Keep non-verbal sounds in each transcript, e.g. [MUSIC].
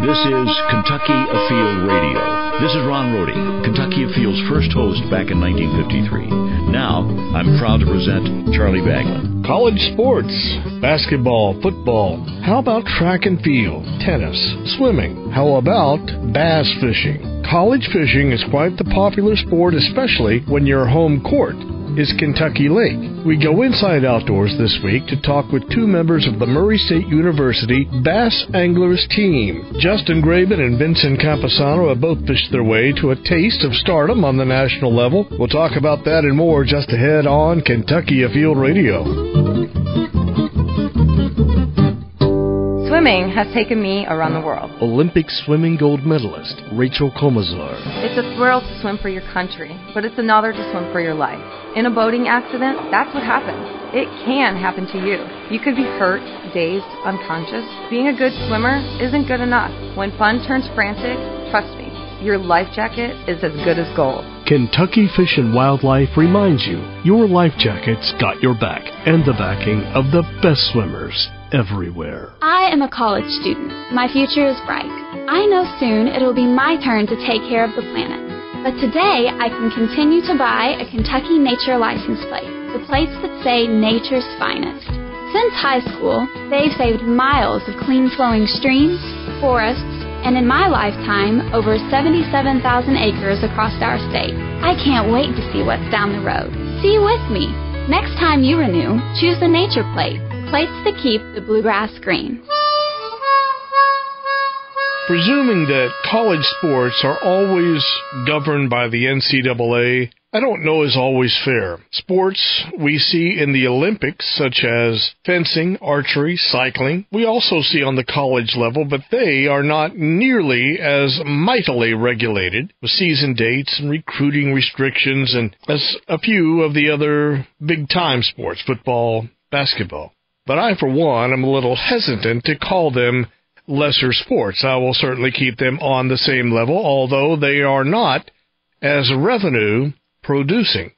This is Kentucky Afield Radio. This is Ron Rohde, Kentucky Afield's first host back in 1953. Now, I'm proud to present Charlie Baglan. College sports, basketball, football. How about track and field, tennis, swimming? How about bass fishing? College fishing is quite the popular sport, especially when your home court is Kentucky Lake. We go inside outdoors this week to talk with two members of the Murray State University Bass Anglers team. Justin Graben and Vincent Campisano have both fished their way to a taste of stardom on the national level. We'll talk about that and more just ahead on Kentucky Afield Radio. Swimming has taken me around the uh, world. Olympic swimming gold medalist Rachel Komisarz. It's a thrill to swim for your country, but it's another to swim for your life. In a boating accident, that's what happens. It can happen to you. You could be hurt, dazed, unconscious. Being a good swimmer isn't good enough. When fun turns frantic, trust me, your life jacket is as good as gold. Kentucky Fish and Wildlife reminds you your life jacket's got your back and the backing of the best swimmers everywhere. I am a college student. My future is bright. I know soon it'll be my turn to take care of the planet. But today I can continue to buy a Kentucky Nature license plate, the plates that say nature's finest. Since high school, they've saved miles of clean flowing streams, forests, and in my lifetime, over 77,000 acres across our state. I can't wait to see what's down the road. See you with me. Next time you renew, choose the Nature Plate plates that keep the bluegrass green. Presuming that college sports are always governed by the NCAA, I don't know is always fair. Sports we see in the Olympics, such as fencing, archery, cycling, we also see on the college level, but they are not nearly as mightily regulated with season dates and recruiting restrictions and as a few of the other big time sports, football, basketball. But I, for one, am a little hesitant to call them lesser sports. I will certainly keep them on the same level, although they are not as revenue producing.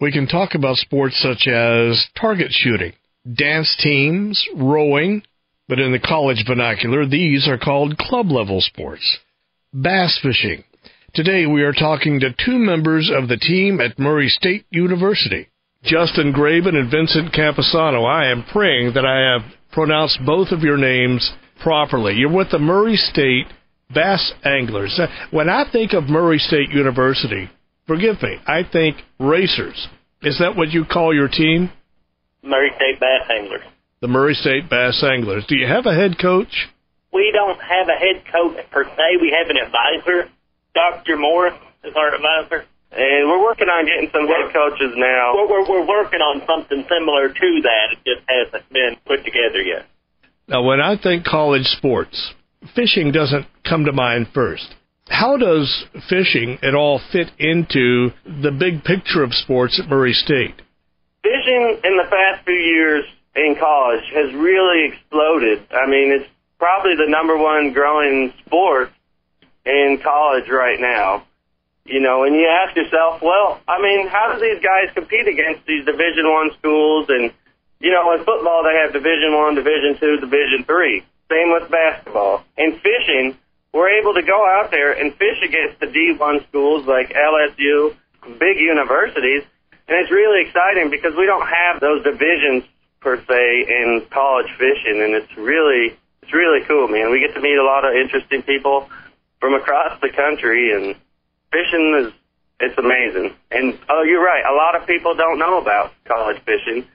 We can talk about sports such as target shooting, dance teams, rowing, but in the college vernacular, these are called club level sports. Bass fishing. Today we are talking to two members of the team at Murray State University. Justin Graben and Vincent Campisano. I am praying that I have pronounced both of your names properly. You're with the Murray State Bass Anglers. When I think of Murray State University, forgive me, I think racers. Is that what you call your team? Murray State Bass Anglers. The Murray State Bass Anglers. Do you have a head coach? We don't have a head coach per se. We have an advisor. Dr. Morris is our advisor. And we're working on getting some head coaches now. We're, we're, we're working on something similar to that. It just hasn't been put together yet. Now, when I think college sports, fishing doesn't come to mind first. How does fishing at all fit into the big picture of sports at Murray State? Fishing in the past few years in college has really exploded. I mean, it's probably the number one growing sport in college right now. You know, and you ask yourself, well, I mean, how do these guys compete against these Division One schools? And you know, in football they have Division One, Division Two, Division Three. Same with basketball. In fishing, we're able to go out there and fish against the D1 schools like LSU, big universities, and it's really exciting because we don't have those divisions per se in college fishing, and it's really it's really cool, man. We get to meet a lot of interesting people from across the country and fishing is it's amazing. And oh, you're right. A lot of people don't know about college fishing.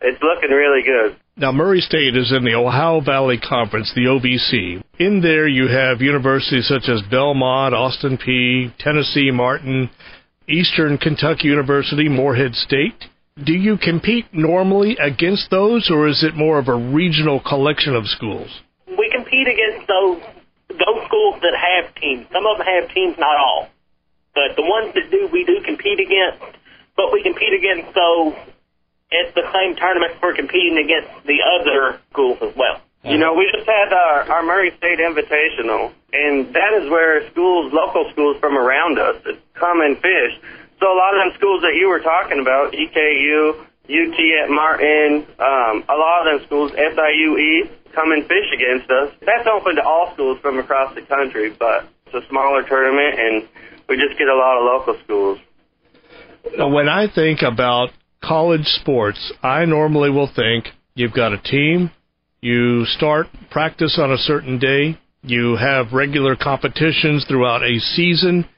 It's looking really good. Now, Murray State is in the Ohio Valley Conference, the OVC. In there, you have universities such as Belmont, Austin Peay, Tennessee Martin, Eastern Kentucky University, Morehead State. Do you compete normally against those, or is it more of a regional collection of schools? We compete against those those schools that have teams. Some of them have teams, not all. But the ones that do, we do compete against. But we compete against those at the same tournament we're competing against the other schools as well. You know, we just had our, our Murray State Invitational, and that is where schools, local schools from around us, come and fish. So a lot of them schools that you were talking about, EKU, UT at Martin, um, a lot of them schools, SIU East, come and fish against us. That's open to all schools from across the country, but it's a smaller tournament, and we just get a lot of local schools. When I think about college sports, I normally will think you've got a team, you start practice on a certain day, you have regular competitions throughout a season,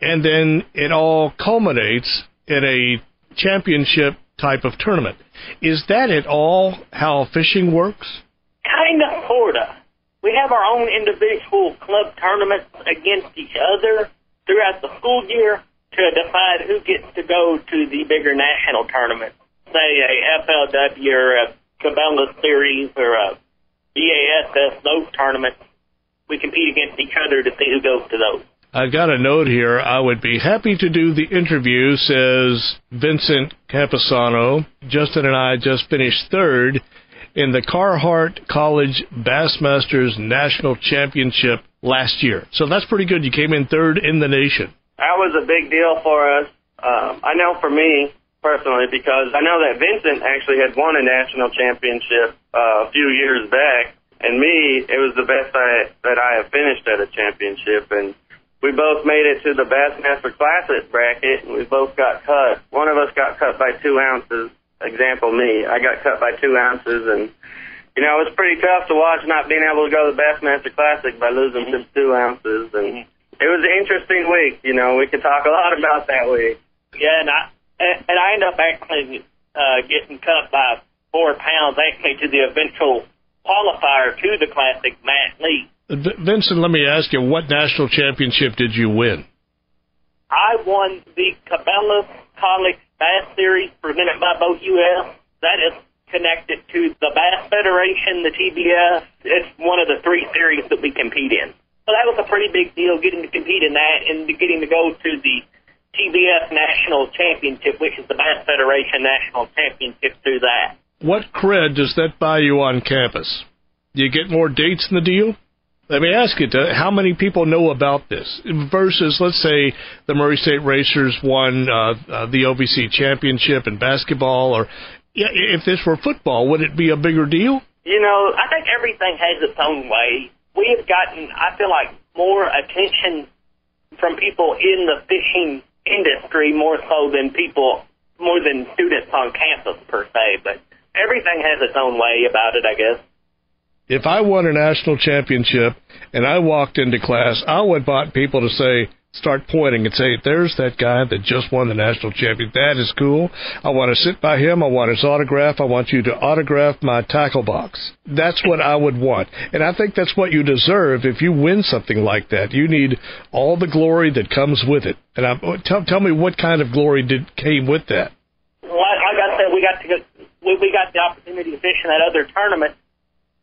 and then it all culminates in a championship type of tournament. Is that at all how fishing works? Kind of, sorta. We have our own individual club tournaments against each other throughout the school year to decide who gets to go to the bigger national tournament, say a FLW or a Cabela's Series or a BASS, those tournaments. We compete against each other to see who goes to those. I've got a note here. I would be happy to do the interview, says Vincent Campisano. Justin and I just finished third in the Carhartt College Bassmasters National Championship last year. So that's pretty good. You came in third in the nation. That was a big deal for us. Um, I know for me personally because I know that Vincent actually had won a national championship uh, a few years back, and me, it was the best I that I have finished at a championship, and we both made it to the Bassmaster Classic bracket, and we both got cut. One of us got cut by two ounces. Example, me. I got cut by two ounces, and you know it was pretty tough to watch not being able to go to the Bassmaster Classic by losing just two ounces. And it was an interesting week. You know, we could talk a lot about that week. Yeah, and I and I ended up actually uh, getting cut by four pounds actually to the eventual qualifier to the Classic Matt Lee. Vincent, let me ask you, what national championship did you win? I won the Cabela's College Bass Series presented by Boat US. That is connected to the Bass Federation, the TBF. It's one of the three series that we compete in. So that was a pretty big deal getting to compete in that and getting to go to the TBF National Championship, which is the Bass Federation National Championship through that. What cred does that buy you on campus? Do you get more dates in the deal? Let me ask you, how many people know about this versus, let's say, the Murray State Racers won uh, uh, the OVC championship in basketball, or yeah, if this were football, would it be a bigger deal? You know, I think everything has its own way. We have gotten, I feel like, more attention from people in the fishing industry more so than people, more than students on campus per se. But everything has its own way about it, I guess if I won a national championship and I walked into class, I would want people to say, start pointing and say, there's that guy that just won the national championship. That is cool. I want to sit by him. I want his autograph. I want you to autograph my tackle box. That's what I would want. And I think that's what you deserve if you win something like that. You need all the glory that comes with it. And I, oh, tell, tell me what kind of glory did came with that. Well, like I said, we got to we, we got the opportunity to fish in that other tournament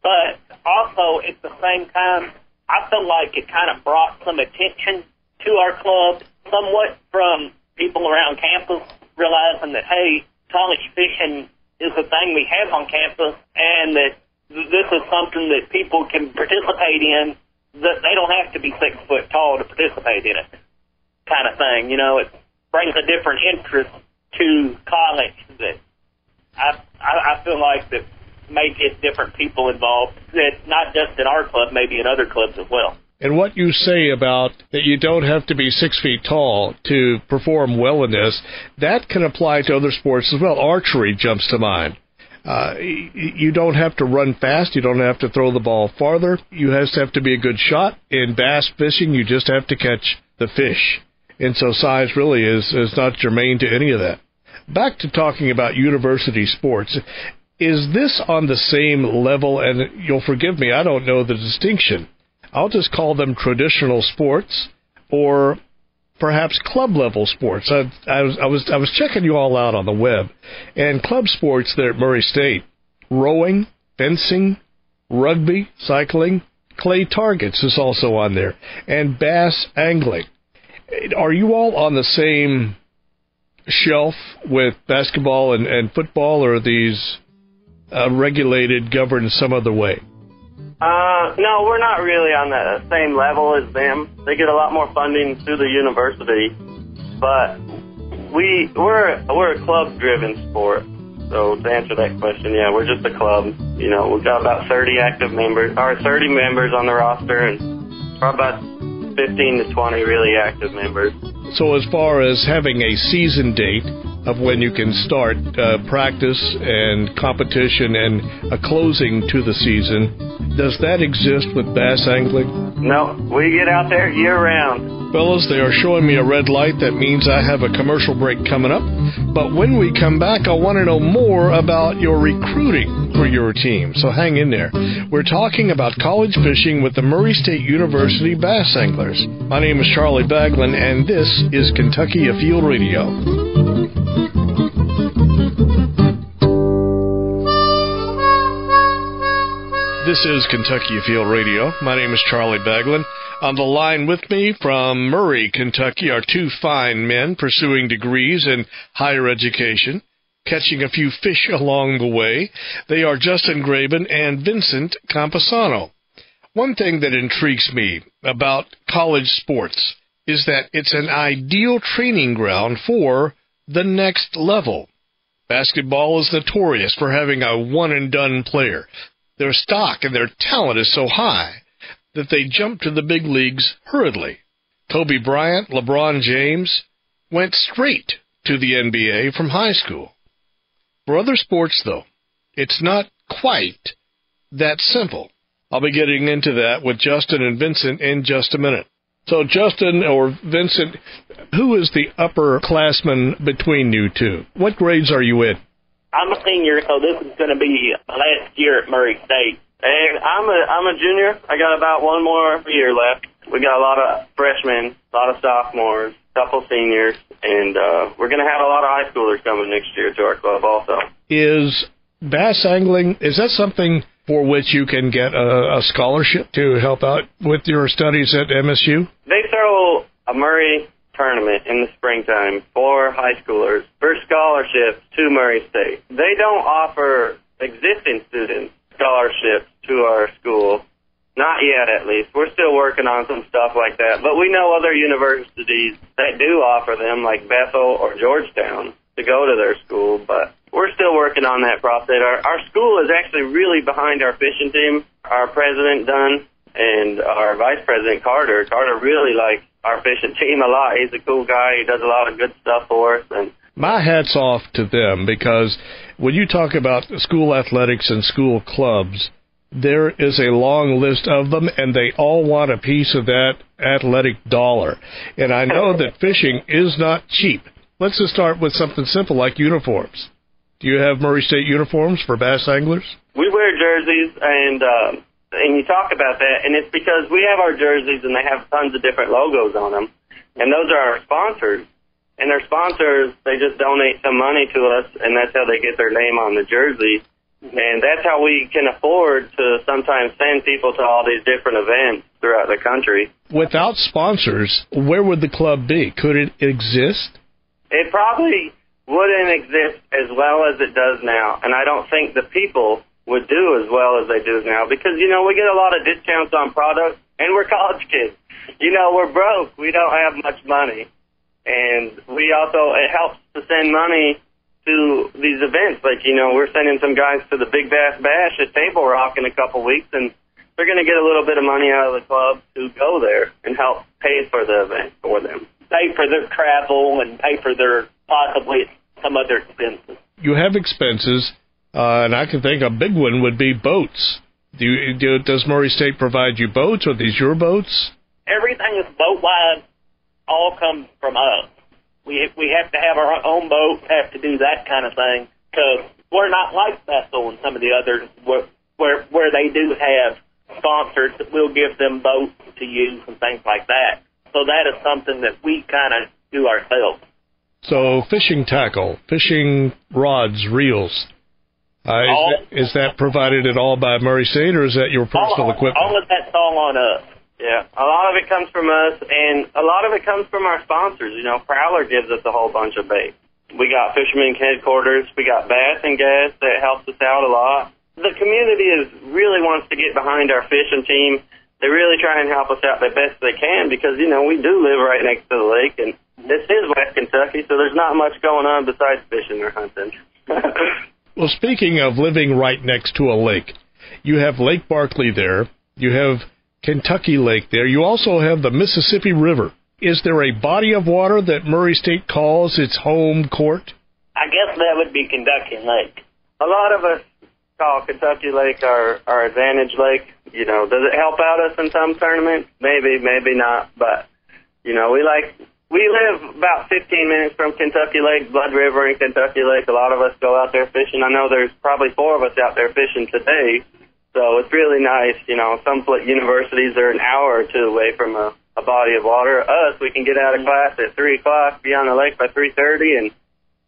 but also, at the same time, I feel like it kind of brought some attention to our club, somewhat from people around campus realizing that, hey, college fishing is a thing we have on campus and that this is something that people can participate in, that they don't have to be six foot tall to participate in it kind of thing. You know, it brings a different interest to college that I, I, I feel like that may get different people involved, that not just in our club, maybe in other clubs as well. And what you say about that you don't have to be six feet tall to perform well in this, that can apply to other sports as well. Archery jumps to mind. Uh, you don't have to run fast. You don't have to throw the ball farther. You just have to be a good shot. In bass fishing, you just have to catch the fish. And so size really is, is not germane to any of that. Back to talking about university sports is this on the same level? And you'll forgive me, I don't know the distinction. I'll just call them traditional sports or perhaps club level sports. I, I, was I was I was checking you all out on the web, and club sports there at Murray State: rowing, fencing, rugby, cycling, clay targets is also on there, and bass angling. Are you all on the same shelf with basketball and, and football, or are these uh, regulated, governed some other way? Uh, no, we're not really on the same level as them. They get a lot more funding through the university, but we we're we're a club driven sport. So to answer that question, yeah, we're just a club. You know, we've got about 30 active members, or 30 members on the roster, and probably about 15 to 20 really active members. So as far as having a season date of when you can start uh, practice and competition and a closing to the season, does that exist with bass angling? No, we get out there year round. Fellas, they are showing me a red light. That means I have a commercial break coming up. But when we come back, I want to know more about your recruiting for your team. So hang in there. We're talking about college fishing with the Murray State University Bass Anglers. My name is Charlie Baglan, and this is Kentucky Afield Radio. This is Kentucky Afield Radio. My name is Charlie Baglan. On the line with me from Murray, Kentucky, are two fine men pursuing degrees in higher education, catching a few fish [LAUGHS] along the way. They are Justin Graben and Vincent Campisano. One thing that intrigues me about college sports is that it's an ideal training ground for the next level. Basketball is notorious for having a one and done player. Their stock and their talent is so high that they jump to the big leagues hurriedly. Kobe Bryant, LeBron James went straight to the NBA from high school. For other sports, though, it's not quite that simple. I'll be getting into that with Justin and Vincent in just a minute. So, Justin or Vincent, who is the upperclassman between you two? What grades are you in? I'm a senior, so this is going to be my last year at Murray State. And I'm a I'm a junior. I got about one more year left. We got a lot of freshmen, a lot of sophomores, a couple seniors, and uh, we're going to have a lot of high schoolers coming next year to our club also. Is bass angling is that something for which you can get a, a scholarship to help out with your studies at MSU? They throw a Murray tournament in the springtime for high schoolers for scholarships to Murray State. They don't offer existing students scholarships to our school. Not yet, at least. We're still working on some stuff like that. But we know other universities that do offer them, like Bethel or Georgetown, to go to their school. But we're still working on that process. Our, our school is actually really behind our fishing team. Our president, Dunn, and our vice president, Carter. Carter really likes our fishing team a lot. He's a cool guy. He does a lot of good stuff for us. And my hat's off to them because when you talk about school athletics and school clubs, there is a long list of them, and they all want a piece of that athletic dollar. And I know that fishing is not cheap. Let's just start with something simple like uniforms. Do you have Murray State uniforms for bass anglers? We wear jerseys, and uh, and you talk about that, and it's because we have our jerseys, and they have tons of different logos on them, and those are our sponsors. And their sponsors, they just donate some money to us, and that's how they get their name on the jersey and that's how we can afford to sometimes send people to all these different events throughout the country. Without sponsors, where would the club be? Could it exist? It probably wouldn't exist as well as it does now, and I don't think the people would do as well as they do now because you know we get a lot of discounts on products, and we're [LAUGHS] college kids. You know we're broke. We don't have much money, and we also it helps to send money to these events. Like, you know, we're sending some guys to the Big Bass Bash at Table Rock in a couple weeks, and they're going to get a little bit of money out of the club to go there and help pay for the event for them. Pay for their travel and pay for their possibly some other expenses. You have expenses, uh, and I can think a big one would be boats. Do, you, do does Murray State provide you boats? Are these your boats? Everything is boat wide. All comes from us we we have to have our own boat, have to do that kind of thing because we're not like Bethel and some of the others where where, where they do have sponsors that will give them boats to use and things like that. So that is something that we kind of do ourselves. So fishing tackle, fishing rods, reels. Uh, all, is, that, is that provided at all by Murray State, or is that your personal all, equipment? All of that's all on us. Yeah, a lot of it comes from us, and a lot of it comes from our sponsors. You know, Prowler gives us a whole bunch of bait. We got Fisherman Headquarters. We got Bass and Gas that helps us out a lot. The community is really wants to get behind our fishing team. They really try and help us out the best they can because you know we do live right next to the lake, and this is West Kentucky, so there's not much going on besides fishing or hunting. [LAUGHS] Well, speaking of living right next to a lake, you have Lake Barkley there. You have Kentucky Lake there. You also have the Mississippi River. Is there a body of water that Murray State calls its home court? I guess that would be Kentucky Lake. A lot of us call Kentucky Lake our our advantage lake. You know, does it help out us in some tournaments? Maybe, maybe not. But you know, we like we live about 15 minutes from Kentucky Lake, Blood River, and Kentucky Lake. A lot of us go out there fishing. I know there's probably four of us out there fishing today. So it's really nice. You know, some universities are an hour or two away from a, a body of water. Us, we can get out of class at three o'clock, be on the lake by 3:30, and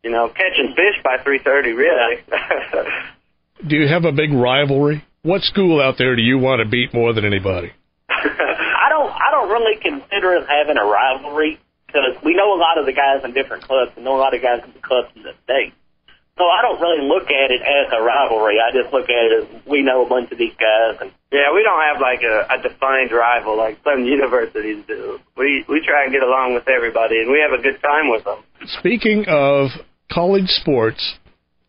you know, catching fish by 3:30. Really. do you have a big rivalry? What school out there do you want to beat more than anybody? [LAUGHS] I don't. I don't really consider us having a rivalry because we know a lot of the guys in different clubs and know a lot of guys in the clubs in the state. So I don't really look at it as a rivalry. I just look at it as we know a bunch of these guys. And yeah, we don't have like a, a defined rival like some [LAUGHS] universities do. We we try and get along with everybody, and we have a good time with them. Speaking of college sports,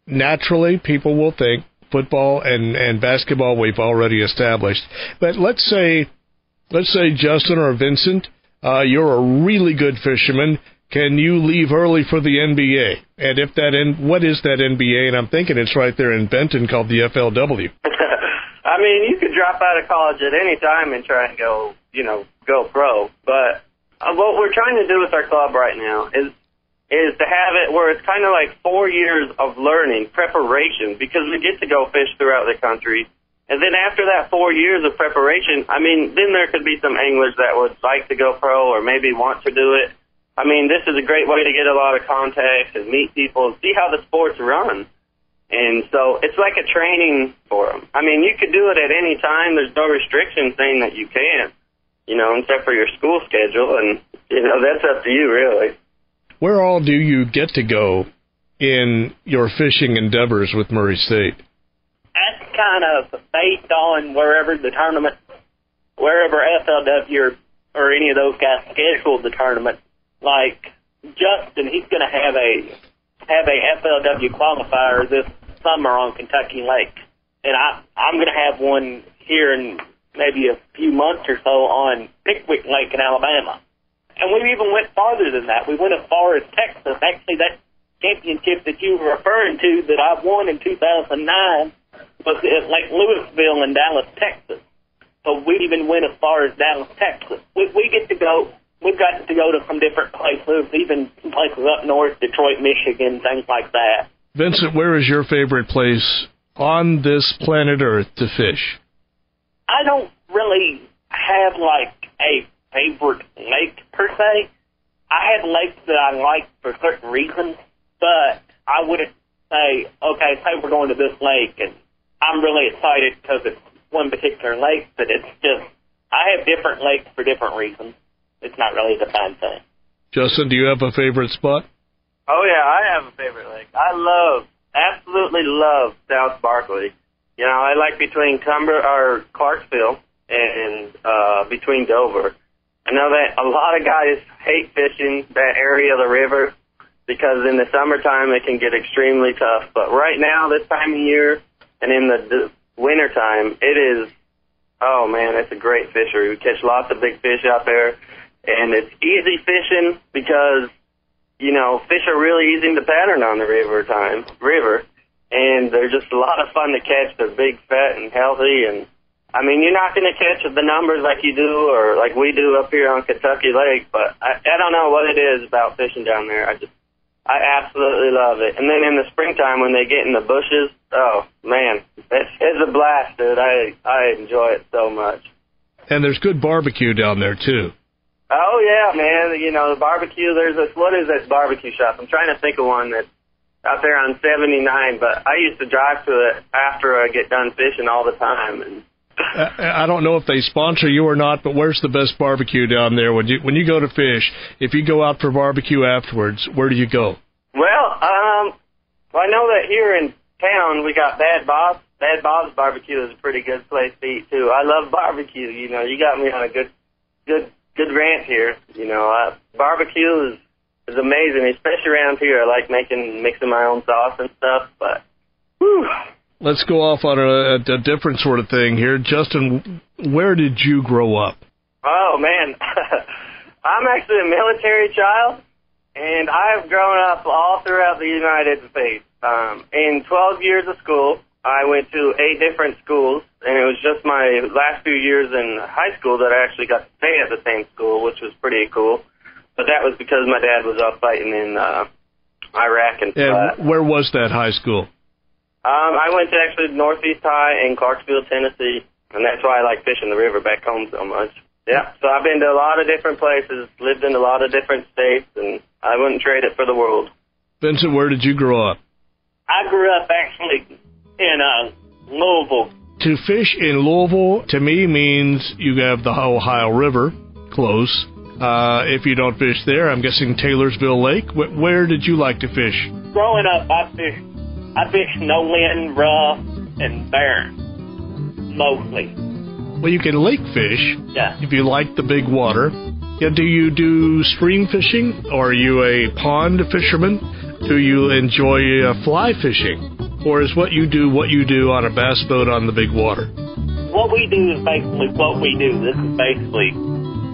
naturally people will think football and and basketball we've already established. But let's say let's say Justin or Vincent, uh, you're a really good fisherman can you leave early for the NBA? And if that, in, what is that NBA? And I'm thinking it's right there in Benton called the FLW. [LAUGHS] I mean, you could drop out of college at any time and try and go, you know, go pro. But uh, what we're trying to do with our club right now is is to have it where it's kind of like four years of learning, preparation, because we get to go fish throughout the country. And then after that four years of preparation, I mean, then there could be some anglers that would like to go pro or maybe want to do it. I mean, this is a great way to get a lot of contacts and meet people and see how the sport's run. And so it's like a training for them. I mean, you could do it at any time. There's no restriction saying that you can't, you know, except for your school schedule. And, you know, that's up to you, really. Where all do you get to go in your fishing endeavors with Murray State? Kind of based on wherever the tournament, wherever FLW or, or any of those guys schedule the tournament like Justin, he's going to have a have a FLW qualifier this summer on Kentucky Lake, and I I'm going to have one here in maybe a few months or so on Pickwick Lake in Alabama. And we even went farther than that. We went as far as Texas. Actually, that championship that you were referring to that I won in 2009 was at Lake Lewisville in Dallas, Texas. So we even went as far as Dallas, Texas. We, we get to go we've got to go to some different places, even some places up north, Detroit, Michigan, things like that. Vincent, where is your favorite place on this planet Earth to fish? I don't really have like a favorite lake per se. I have lakes that I like for certain reasons, but I wouldn't say, okay, say we're going to this lake, and I'm really excited because it's one particular lake, but it's just I have different lakes for different reasons it's not really the fun thing. Justin, do you have a favorite spot? Oh yeah, I have a favorite lake. I love, absolutely love South Barkley. You know, I like between Cumber or Clarksville and uh, between Dover. I know that a lot of guys hate fishing that area of the river because in the summertime it can get extremely tough. But right now, this time of year, and in the, the wintertime, it is, oh man, it's a great fishery. We catch lots of big fish out there and it's easy fishing because you know fish are really easy to pattern on the river time river, and they're just a lot of fun to catch. They're big, fat, and healthy, and I mean you're not going to catch the numbers like you do or like we do up here on Kentucky Lake, but I, I don't know what it is about fishing down there. I just I absolutely love it. And then in the springtime when they get in the bushes, oh man, it's, it's a blast, dude. I I enjoy it so much. And there's good barbecue down there too. Oh yeah, man. You know the barbecue. There's this. What is this barbecue shop? I'm trying to think of one that's out there on 79. But I used to drive to it after I get done fishing all the time. And I don't know if they sponsor you or not, but where's the best barbecue down there? When you when you go to fish, if you go out for barbecue afterwards, where do you go? Well, um, I know that here in town we got Bad Bob's. Bad Bob's barbecue is a pretty good place to eat too. I love barbecue. You know, you got me on a good, good good rant here. You know, uh, barbecue is is amazing, especially around here. I like making mixing my own sauce and stuff, but Whew. Let's go off on a, a, different sort of thing here. Justin, where did you grow up? Oh man, [LAUGHS] I'm actually a military child, and I've grown up all throughout the United States. Um, in 12 years of school, I went to eight different schools, and it was just my last few years in high school that I actually got to stay at the same school, which was pretty cool. But that was because my dad was off fighting in uh, Iraq and. And where was that high school? Um, I went to actually Northeast High in Clarksville, Tennessee, and that's why I like fishing the river back home so much. Yeah, so I've been to a lot of different places, lived in a lot of different states, and I wouldn't trade it for the world. Vincent, where did you grow up? I grew up actually in uh, Louisville. To fish in Louisville, to me, means you have the Ohio River close. Uh, if you don't fish there, I'm guessing Taylorsville Lake. Where did you like to fish? Growing up, I fished, I fished Nolin, Rough, and Barren, mostly. Well, you can lake fish Yeah. if you like the big water. Yeah, do you do stream fishing? Or are you a pond fisherman? Do you enjoy uh, fly fishing? Or is what you do what you do on a bass boat on the big water? What we do is basically what we do. This is basically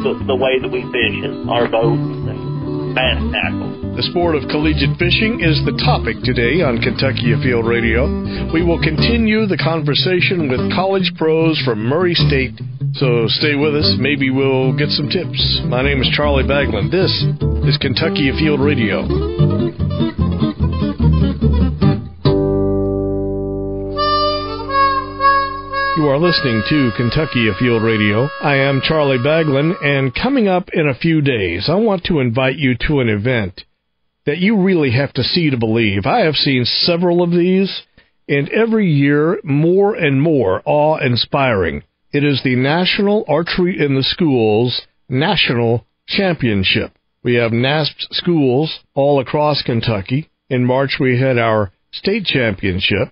the, the way that we fish in our boats and bass tackle. The sport of collegiate fishing is the topic today on Kentucky Afield Radio. We will continue the conversation with college pros from Murray State. So stay with us. Maybe we'll get some tips. My name is Charlie Baglan. This is Kentucky Afield Radio. You are listening to Kentucky Afield Radio. I am Charlie Baglan, and coming up in a few days, I want to invite you to an event that you really have to see to believe. I have seen several of these, and every year more and more awe inspiring. It is the National Archery in the Schools National Championship. We have NASP schools all across Kentucky. In March, we had our state championship.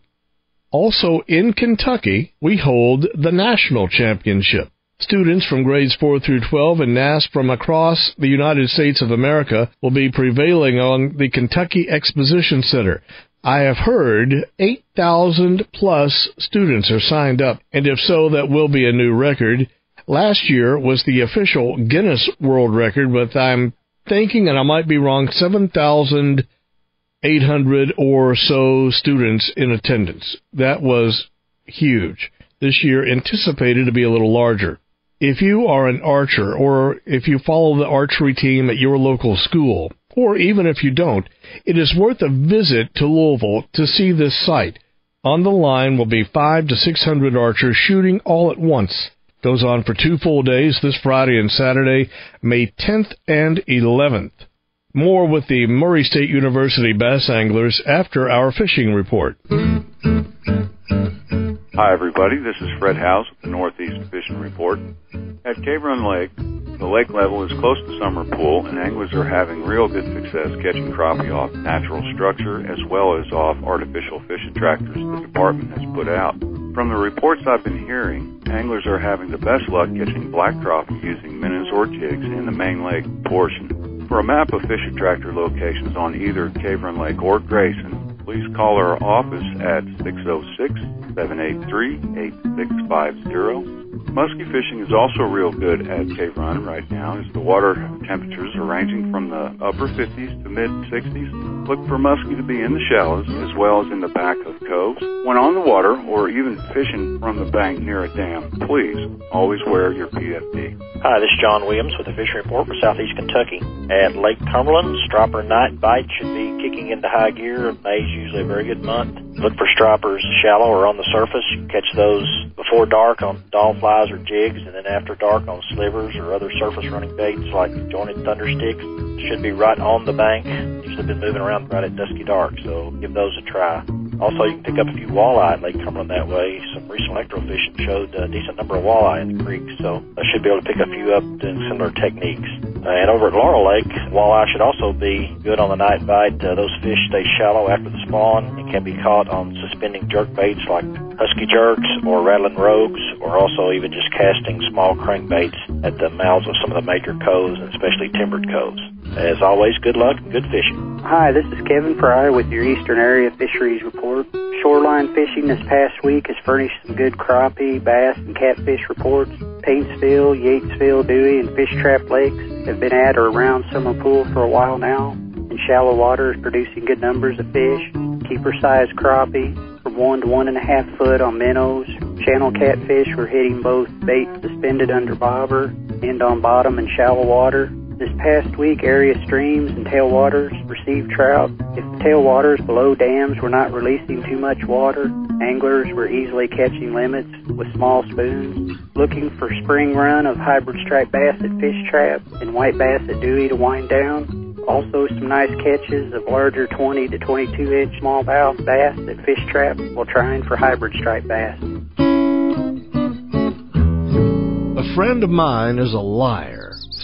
Also in Kentucky, we hold the national championship. Students from grades 4 through 12 and NASP from across the United States of America will be prevailing on the Kentucky Exposition Center. I have heard 8,000 plus students are signed up, and if so, that will be a new record. Last year was the official Guinness World Record, but I'm thinking, and I might be wrong, 7,800 or so students in attendance. That was huge. This year anticipated to be a little larger. If you are an archer or if you follow the archery team at your local school, or even if you don't, it is worth a visit to Louisville to see this site. On the line will be five to six hundred archers shooting all at once. Goes on for two full days this Friday and Saturday, May 10th and 11th. More with the Murray State University bass anglers after our fishing report. Hi, everybody. This is Fred House with the Northeast Fishing Report. At Cave Run Lake, the lake level is close to summer pool, and anglers are having real good success catching crappie off natural structure as well as off artificial fish attractors the department has put out. From the reports I've been hearing, anglers are having the best luck catching black crappie using minnows or jigs in the main lake portion. For a map of fish attractor locations on either Cave Run Lake or Grayson, please call our office at 606-783-8650. Muskie fishing is also real good at Cave Run right now as the water temperatures are ranging from the upper 50s to mid 60s. Look for muskie to be in the shallows as well as in the back of coves. When on the water or even fishing from the bank near a dam, please always wear your PFD. Hi, this is John Williams with the Fishing Report for Southeast Kentucky. At Lake Cumberland, striper night bite should be kicking into high gear. May is usually a very good month. Look for stripers shallow or on the surface. Catch those before dark on doll flies or jigs, and then after dark on slivers or other surface running baits like jointed thunder sticks. Should be right on the bank. Usually been moving around right at dusky dark, so give those a try. Also, you can pick up a few walleye at Lake Cumberland that way. Some recent electrofishing showed a decent number of walleye in the creek, so I should be able to pick a few up doing similar techniques. Uh, and over at Laurel Lake, walleye should also be good on the night bite. Uh, those fish stay shallow after the spawn and can be caught on suspending jerk baits like husky jerks or rattling rogues, or also even just casting small crankbaits at the mouths of some of the major coves, and especially timbered coves. As always, good luck and good fishing. Hi, this is Kevin Pryor with your Eastern Area Fisheries Report. shoreline fishing this past week has furnished some good crappie, bass, and catfish reports. Paintsville, Yatesville, Dewey, and Fish Trap Lakes have been at or around Summer Pool for a while now, and shallow water is producing good numbers of fish. Keeper size crappie from one to one and a half foot on minnows. Channel catfish were hitting both bait suspended under bobber, end on bottom, and shallow water. This past week, area streams and tailwaters received trout. If the tailwaters below dams were not releasing too much water, anglers were easily catching limits with small spoons. Looking for spring run of hybrid striped bass at Fish Trap and white bass at Dewey to wind down. Also, some nice catches of larger 20 to 22 inch smallmouth bass at Fish Trap while trying for hybrid striped bass. A friend of mine is a liar.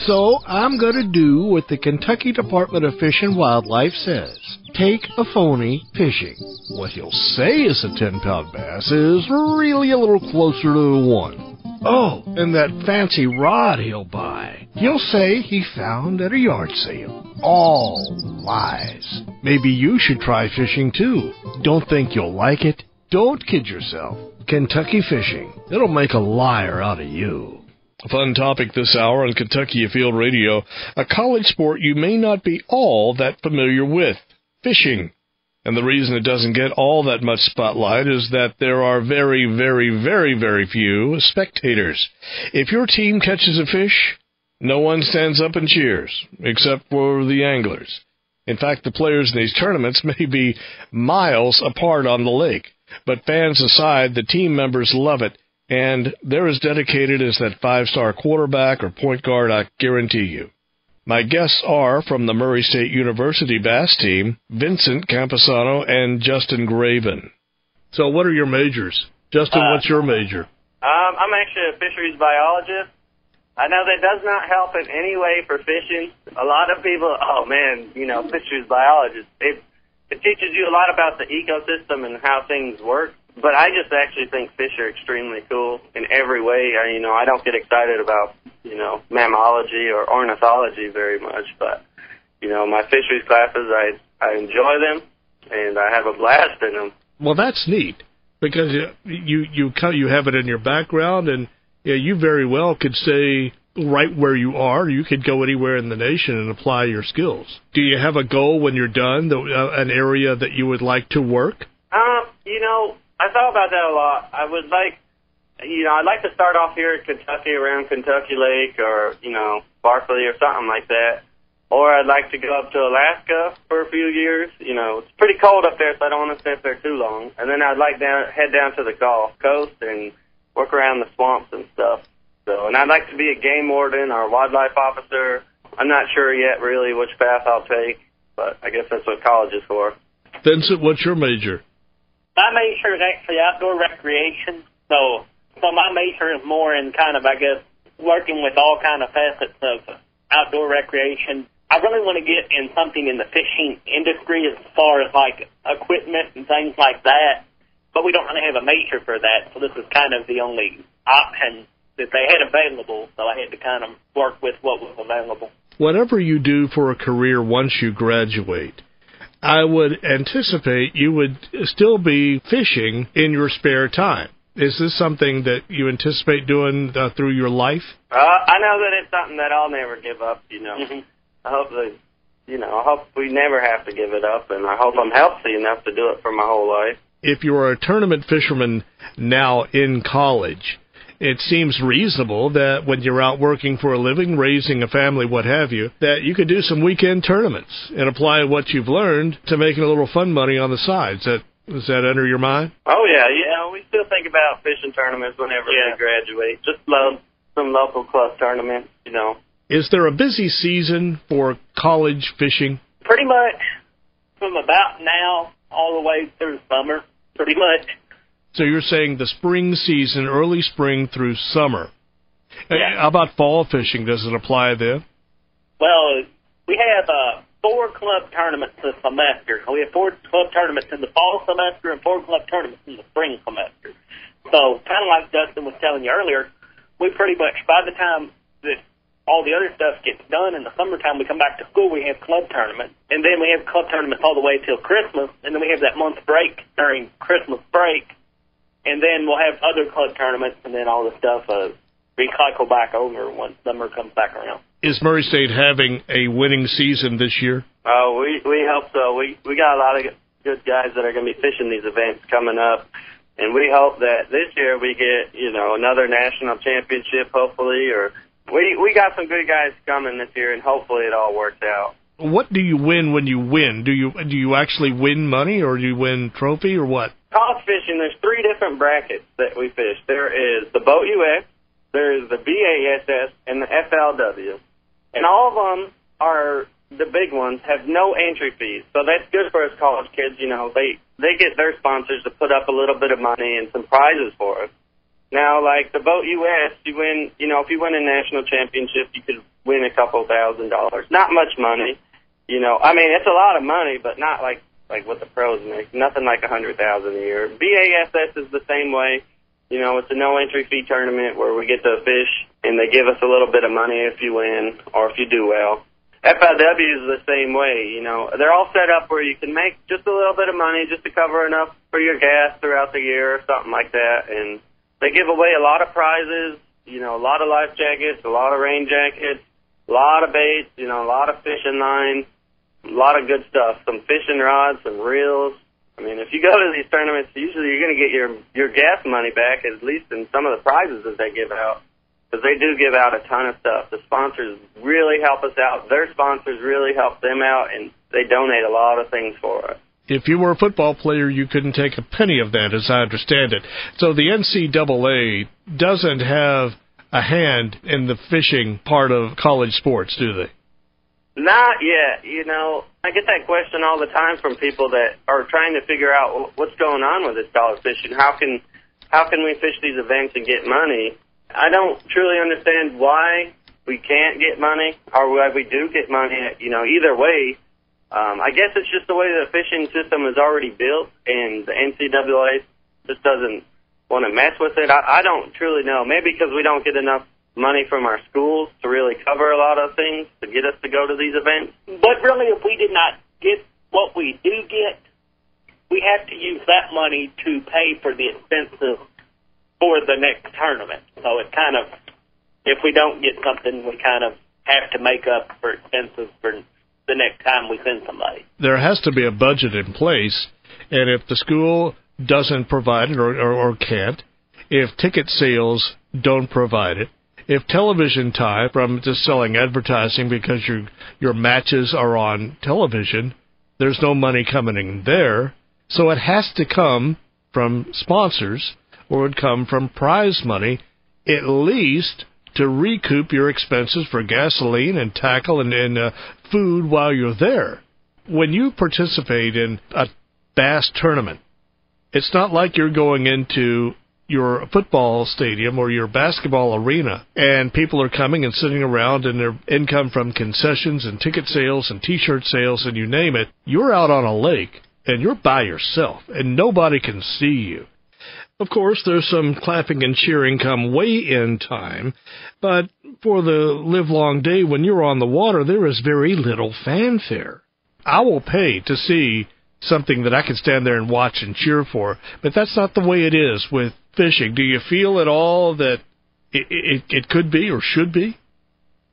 So I'm going to do what the Kentucky Department of Fish and Wildlife says. Take a phony fishing. What he'll say is a 10 pound bass is really a little closer to the one. Oh, and that fancy rod he'll buy. He'll say he found at a yard sale. All lies. Maybe you should try fishing too. Don't think you'll like it. Don't kid yourself. Kentucky fishing. It'll make a liar out of you. Fun topic this hour on Kentucky Afield Radio, a college sport you may not be all that familiar with, fishing. And the reason it doesn't get all that much spotlight is that there are very, very, very, very few spectators. If your team catches a fish, no one stands up and cheers, except for the anglers. In fact, the players in these tournaments [LAUGHS] may be miles apart on the lake. But fans aside, the team members love it and they're as dedicated as that five star quarterback or point guard, I guarantee you. My guests are from the Murray State University bass team, Vincent Campisano and Justin Graben. So, what are your majors? Justin, uh, what's your major? Um, I'm actually a fisheries biologist. I know that does not help in any way for fishing. A lot of people, oh man, you know, fisheries biologist. It, it teaches you a lot about the ecosystem and how things work. But I just actually think fish are extremely cool in every way. I, you know, I don't get excited about, you know, mammalogy or ornithology very much, but, you know, my fisheries classes, I, I enjoy them and I have a blast in them. Well, that's neat because you, you, you, you have it in your background and yeah, you very well could say right where you are. You could go anywhere in the nation and apply your skills. Do you have a goal when you're done, the, uh, an area that you would like to work? Um, you know, I thought about that a lot. I would like, you know, I'd like to start off here in Kentucky, around Kentucky Lake, or you know, Barkley or something like that. Or I'd like to go up to Alaska for a few years. You know, it's pretty cold up there, so I don't want to stay up there too long. And then I'd like to head down to the Gulf Coast and work around the swamps and stuff. So, and I'd like to be a game warden or wildlife officer. I'm not sure yet, really, which path I'll take, but I guess that's what college is for. Vincent, what's your major? My major is actually outdoor recreation. So, so my major is more in kind of, I guess, working with all kind of facets of outdoor recreation. I really want to get in something in the fishing industry as far as like equipment and things like that. But we don't really have a major for that, so this is kind of the only option that they had available. So I had to kind of work with what was available. Whatever you do for a career once you graduate, I would anticipate you would still be fishing in your spare time. Is this something that you anticipate doing uh, through your life? Uh, I know that it's something that I'll never give up. You know, mm-hmm. I hope that you know, I hope we never have to give it up, and I hope I'm healthy enough to do it for my whole life. If you are a tournament fisherman now in college, it seems reasonable that when you're out working for a living, raising a family, what have you, that you could do some weekend tournaments and apply what you've learned to making a little fun money on the side. Does that does that enter your mind? Oh yeah, yeah. We still think about fishing tournaments whenever yeah. we graduate. Just love some local club tournaments, you know. Is there a busy season for college fishing? Pretty much from about now all the way through summer. Pretty much. So you're saying the spring season, early spring through summer. Yeah. How about fall fishing? Does it apply there? Well, we have uh, four club tournaments a semester. We have four club tournaments in the fall semester and four club tournaments in the spring semester. So, kind of like Dustin was telling you earlier, we pretty much, by the time that all the other stuff gets done in the summertime, we come back to school, we have club tournaments, and then we have club tournaments all the way till Christmas, and then we have that month break during Christmas break, and then we'll have other club tournaments, and then all the stuff uh, recycle back over once summer comes back around. Is Murray State having a winning season this year? Oh, we we hope so. We we got a lot of good guys that are going to be fishing these events coming up, and we hope that this year we get you know another national championship, hopefully, or we we got some good guys coming this year, and hopefully it all works out. What do you win when you win? Do you do you actually win money, or do you win trophy, or what? College fishing, there's three different brackets that we fish. There is the Boat US, there is the BASS, and the FLW, and all of them are the big ones have no entry fees, so that's good for us college kids. You know, they they get their sponsors to put up a little bit of money and some prizes for us. Now, like the Boat US, you win, you know, if you win a national championship, you could win a couple thousand dollars. Not much money, you know. I mean, it's a lot of money, but not like like what the pros make. Nothing like a hundred thousand a year. BASS is the same way. You know, it's a no entry fee tournament where we get to fish and they give us a little bit of money if you win or if you do well. FLW is the same way, you know. They're all set up where you can make just a little bit of money just to cover enough for your gas throughout the year or something like that and they give away a lot of prizes, you know, a lot of life jackets, a lot of rain jackets, a lot of baits, you know, a lot of fishing line, a lot of good stuff. Some fishing rods, some reels. I mean, if you go to these tournaments, usually you're going to get your your gas money back, at least in some of the prizes that they give out, because they do give out a ton of stuff. The sponsors really help us out. Their sponsors really help them out, and they donate a lot of things for us if you were a football player, you couldn't take a penny of that, as I understand it. So the NCAA doesn't have a hand in the fishing part of college sports, do they? Not yet. You know, I get that question all the time from people that are trying to figure out what's going on with this college fishing. How can how can we fish these events and get money? I don't truly understand why we can't get money or why we do get money. You know, either way, um, I guess it's just the way the fishing system is already built, and the NCAA just doesn't want to mess with it. I, I don't truly know. Maybe because we don't get enough money from our schools to really cover a lot of things to get us to go to these events. But really, if we did not get what we do get, we have to use that money to pay for the expenses for the next tournament. So it kind of, if we don't get something, we kind of have to make up for expenses for the next time we send somebody. There has to be a budget in place, and if the school doesn't provide it or, or, or can't, if ticket sales don't provide it, if television time from just selling advertising because your your matches are on television, there's no money coming in there. So it has to come from sponsors or it come from prize money, at least to recoup your expenses for gasoline and tackle and, and uh, food while you're there. When you participate in a bass tournament, it's not like you're going into your football stadium or your basketball arena and people are coming and sitting around and their income from concessions and ticket sales and t-shirt sales and you name it you're out on a lake and you're by yourself and nobody can see you of course, there's some clapping and cheering come way in time, but for the livelong day when you're on the water, there is very little fanfare. I will pay to see something that I can stand there and watch and cheer for, but that's not the way it is with fishing. Do you feel at all that it, it, it could be or should be?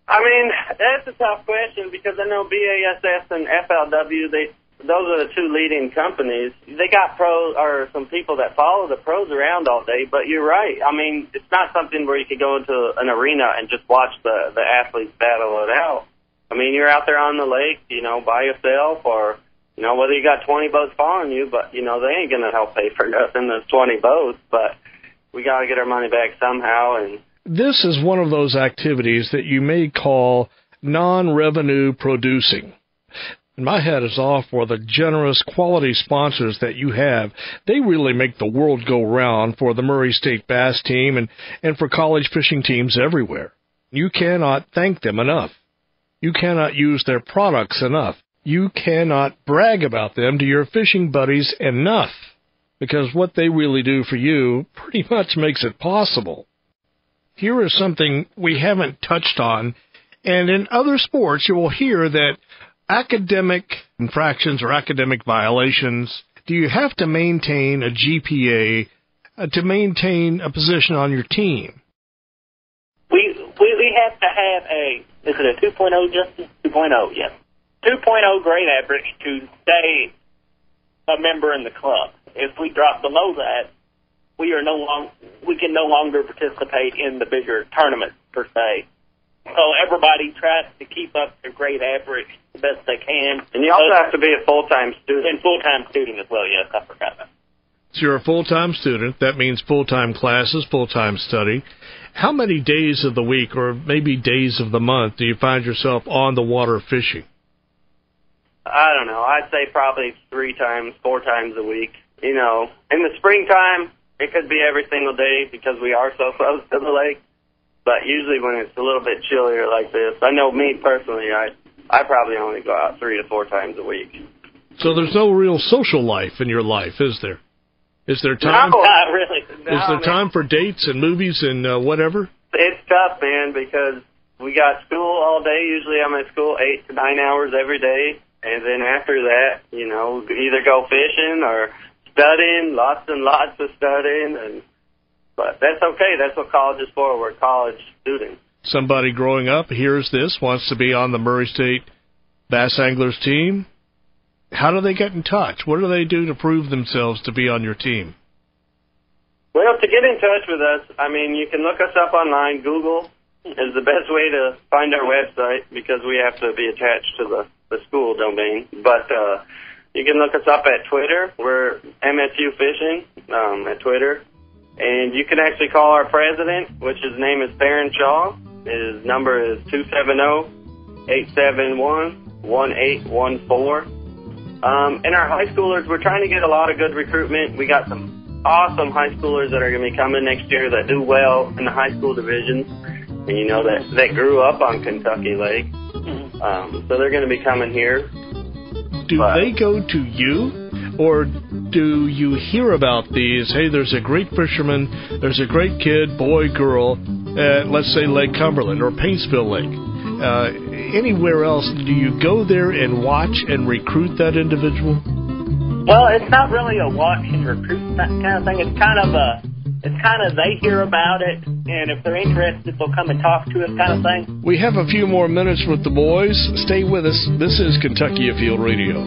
I mean, that's a tough question because I know BASS and FLW, they those are the two leading companies. They got pros or some people that follow the pros around all day. But you're right. I mean, it's not something where you could go into an arena and just watch the the athletes battle it out. I mean, you're out there on the lake, you know, by yourself, or you know, whether you got 20 boats following you, but you know, they ain't gonna help pay for nothing. those 20 boats, but we got to get our money back somehow. And this is one of those activities that you may call non-revenue producing my hat is off for the generous quality sponsors that you have. They really make the world go round for the Murray State Bass team and, and for college fishing teams everywhere. You cannot thank them enough. You cannot use their products enough. You cannot brag about them to your fishing buddies enough because what they really do for you pretty [LAUGHS] much makes it possible. Here is something we haven't touched on And in other sports, you will hear that academic infractions or academic violations, do you have to maintain a GPA uh, to maintain a position on your team? We, we we have to have a is it a 2.0 Justin? 2.0, yes. 2.0 grade average to stay a member in the club. If we drop below that, we are no long we can no longer participate in the bigger tournaments per se. So everybody tries to keep up their grade average the best they can. And you also have to be a full time student. And full time student as well, yes, I forgot that. So you're a full time student. That means full time classes, full time study. How many days of the week or maybe days of the month do you find yourself on the water fishing? I don't know. I'd say probably three times, four times a week. You know, in the springtime, it could be every single day because we are so [LAUGHS] close to the lake. But usually when it's a little bit chillier like this, I know me personally, I I probably only go out three to four times a week. So there's no real social life in your life, is there? Is there time? No, not really. No, is there man. time for dates and movies and uh, whatever? It's tough, man, because we got school all day. Usually I'm at school eight to nine hours every day. And then after that, you know, either go fishing or studying, lots and lots of studying. And But that's okay. That's what college is for. We're college students. Somebody growing up hears this, wants to be on the Murray State Bass Anglers team. How do they get in touch? What do they do to prove themselves to be on your team? Well, to get in touch with us, I mean, you can look us up online. Google is the best way to find our website because we have to be attached to the, the school domain. But uh, you can look us up at Twitter. We're MSU Fishing um, at Twitter. And you can actually call our president, which his name is Farron Shaw. His number is 270-871-1814. Um, and our high schoolers, we're trying to get a lot of good recruitment. We got some awesome high schoolers that are going to be coming next year that do well in the high school divisions. And you know that that grew up on Kentucky Lake. Um, so they're going to be coming here. Do But- they go to you, or do you hear about these? Hey, there's a great fisherman, there's a great kid, boy, girl, at let's say Lake Cumberland or Paintsville Lake. Uh, anywhere else, do you go there and watch and recruit that individual? Well, it's not really a watch and recruit that kind of thing. It's kind of a, it's kind of they hear about it, and if they're interested, they'll come and talk to us, kind of thing. We have a few more minutes with the boys. Stay with us. This is Kentucky Afield Radio.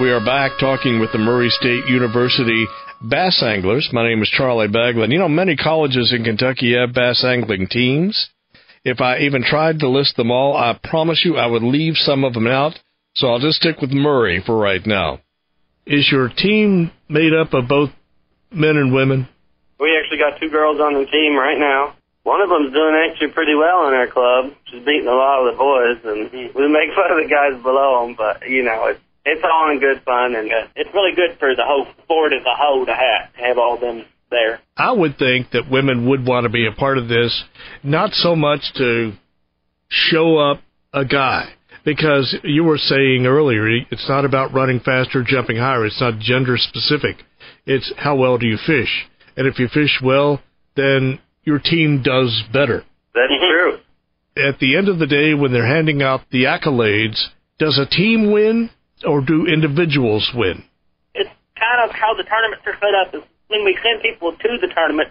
We are back talking with the Murray State University bass anglers. My name is Charlie Baglan. You know, many colleges in Kentucky have bass angling teams. If I even tried to list them all, I promise you I would leave some of them out. So I'll just stick with Murray for right now. Is your team made up of both men and women? We actually got two girls on the team right now. One of them's doing actually pretty well in our club. She's beating a lot of the boys, and we make fun of the guys below them, but you know it's it's all in good fun and Yeah, it's really good for the whole sport as a whole to have to have all them there. I would think that women would want to be a part of this, not so much to show up a guy, because you were saying earlier, it's not about running faster, jumping higher. It's not gender specific. It's how well do you fish? And if you fish well, then your team does better. that's mm-hmm. true. At the end of the day, when they're handing out the accolades, does a team win or do individuals win? It's kind of how the tournaments are set up. Is when we send people to the tournament,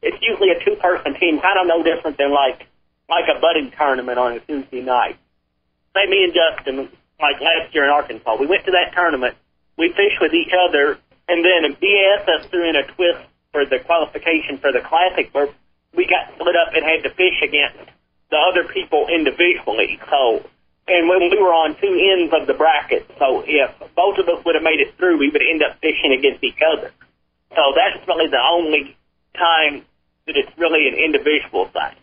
it's usually a two-person team, kind of no different than like like a budding tournament on a Tuesday night. Say me and Justin, like last year in Arkansas, we went to that tournament. We fished with each other, and then BS threw in a twist for the qualification for the classic, where we got split up and had to fish against the other people individually. So, and when we were on two ends of the bracket, so if both of us would have made it through, we would end up fishing against each other. So that's really the only time that it's really an individual thing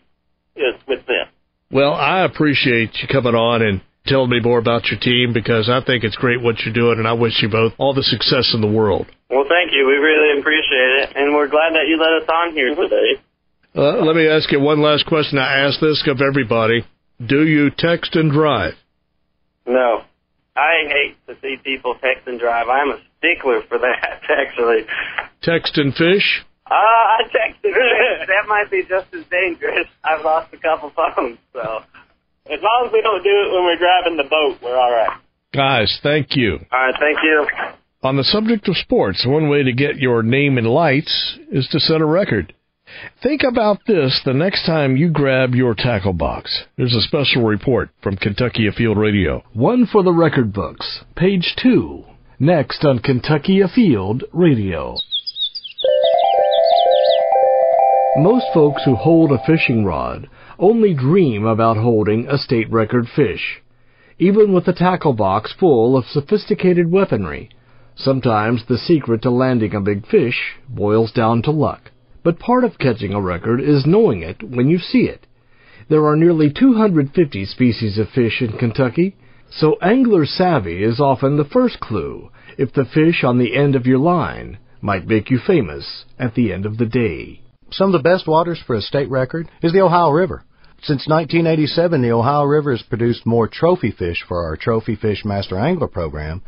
is with them. Well, I appreciate you coming on and telling me more about your team because I think it's great what you're doing, and I wish you both all the success in the world. Well, thank you. We really appreciate it, and we're glad that you let us on here today. Uh, let me ask you one last question. I ask this of everybody: Do you text and drive? No, I hate to see people text and drive. I'm a stickler for that, [LAUGHS] actually. Text and fish? Uh, I texted. [LAUGHS] that might be just as dangerous. I've lost a couple phones, so as long as we don't do it when we're driving the boat, we're all right. Guys, thank you. All right, thank you. On the subject of sports, one way to get your name in lights is to set a record. Think about this the next time you grab your tackle box. There's a special report from Kentucky Afield Radio. One for the record books, page two. Next on Kentucky Afield Radio. Most folks who hold a fishing rod only dream about holding a state record fish. Even with a tackle box full of sophisticated weaponry, sometimes the secret to landing a big fish boils down to luck. But part of catching a record is knowing it when you see it. There are nearly 250 species of fish in Kentucky, so angler savvy is often the first clue if the fish on the end of your line might make you famous at the end of the day. Some of the best waters for a state record is the Ohio River. Since 1987, the Ohio River has produced more trophy fish for our Trophy Fish Master Angler program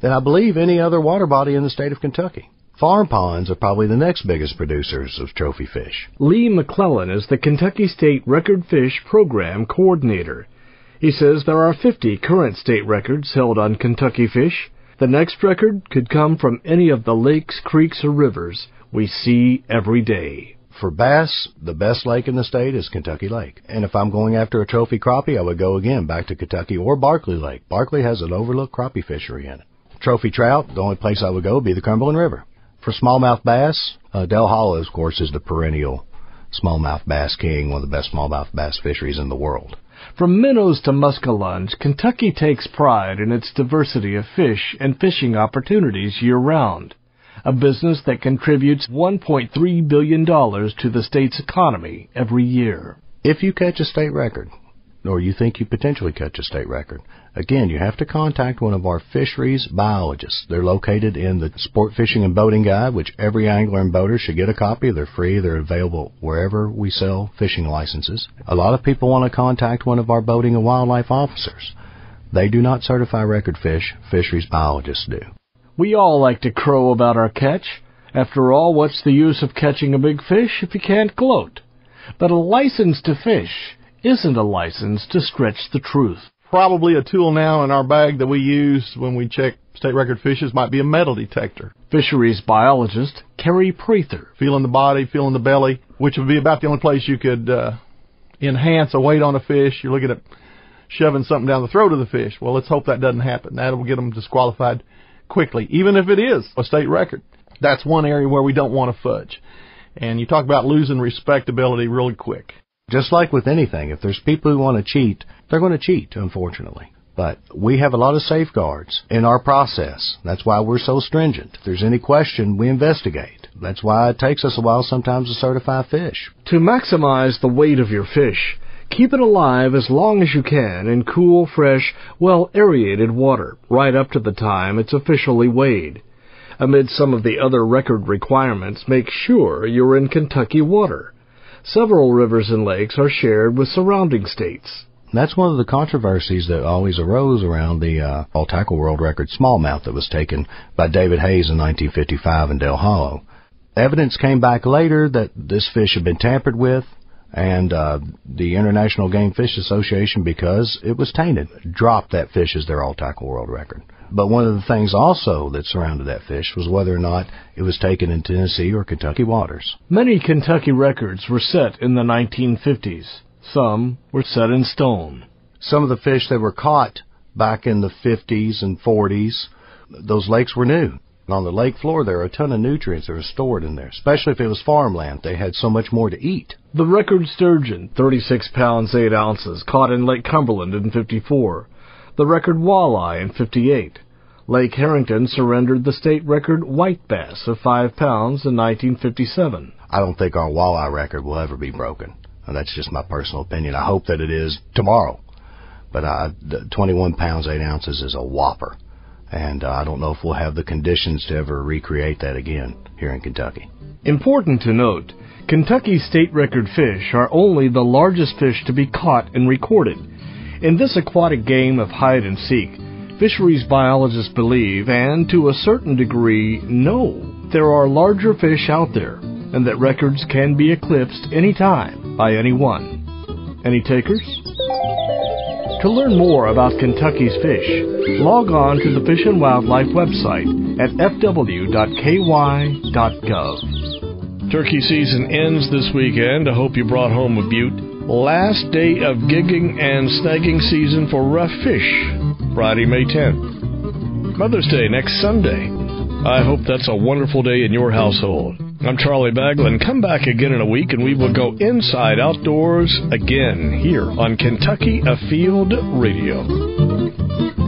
than I believe any other water body in the state of Kentucky. Farm ponds are probably the next biggest producers of trophy fish. Lee McClellan is the Kentucky State Record Fish Program Coordinator. He says there are 50 current state records held on Kentucky fish. The next record could come from any of the lakes, creeks, or rivers we see every day. For bass, the best lake in the state is Kentucky Lake. And if I'm going after a trophy crappie, I would go again back to Kentucky or Barkley Lake. Barkley has an overlooked crappie fishery in it. Trophy trout, the only place I would go would be the Cumberland River. For smallmouth bass, uh, Dale Hollow, of course, is the perennial smallmouth bass king, one of the best smallmouth bass fisheries in the world. From minnows to muskellunge, Kentucky takes pride in its diversity of fish and fishing opportunities year round a business that contributes $1.3 billion to the state's economy every year. If you catch a state record, or you think you potentially catch a state record, again, you have to contact one of our fisheries biologists. They're located in the Sport Fishing and Boating Guide, which every angler and boater should get a copy. They're free. They're available wherever we sell fishing licenses. A lot of people want to contact one of our boating and wildlife officers. They do not certify record fish. Fisheries biologists do. We all like to crow about our catch. After all, what's the use of catching a big fish if you can't gloat? But a license to fish isn't a license to stretch the truth. Probably a tool now in our bag that we use when we check state record fishes might be a metal detector. Fisheries biologist Kerry Prather. Feeling the body, feeling the belly, which would be about the only place you could uh, enhance a weight on a fish. You're looking at shoving something down the throat of the fish. Well, let's hope that doesn't happen. That'll get them disqualified quickly, even if it is a state record. That's one area where we don't want to fudge. And you talk about losing respectability really quick. Just like with anything, if there's people who want to cheat, they're going to cheat, unfortunately. But we have a lot of safeguards in our process. That's why we're so stringent. If there's any question, we investigate. That's why it takes us a while sometimes to certify fish. To maximize the weight of your fish, Keep it alive as long as you can in cool, fresh, well aerated water, right up to the time it's officially weighed. Amid some of the other record requirements, make sure you're in Kentucky water. Several rivers and lakes are shared with surrounding states. That's one of the controversies that always arose around the uh, all tackle world record smallmouth that was taken by David Hayes in 1955 in Dale Hollow. Evidence came back later that this fish had been tampered with, and uh, the International Game Fish Association, because it was tainted, dropped that fish as their all tackle world record. But one of the things also that surrounded that fish was whether or not it was taken in Tennessee or Kentucky waters. Many Kentucky records were set in the 1950s. Some were set in stone. Some of the fish that were caught back in the 50s and 40s, those lakes were new. On the lake floor, there are a ton of nutrients that are stored in there, especially if it was farmland. They had so much more to eat. The record sturgeon, 36 pounds 8 ounces, caught in Lake Cumberland in 54. The record walleye in 58. Lake Herrington surrendered the state record white bass of 5 pounds in 1957. I don't think our walleye record will ever be broken. That's just my personal opinion. I hope that it is tomorrow. But uh, 21 pounds 8 ounces is a whopper and uh, I don't know if we'll have the conditions to ever recreate that again here in Kentucky. Important to note, Kentucky state record fish are only the largest fish to be caught and recorded. In this aquatic game of hide and seek, fisheries biologists believe, and to a certain degree know, there are larger fish out there and that records can be eclipsed anytime by anyone. Any takers? To learn more about Kentucky's fish, log on to the Fish and Wildlife website at fw.ky.gov. Turkey season ends this weekend. I hope you brought home a butte. Last day of gigging and snagging season for rough fish, Friday, May 10th. Mother's Day next Sunday. I hope that's a wonderful day in your household. I'm Charlie Baglan. Come back again in a week and we will go inside outdoors again here on Kentucky Afield Radio.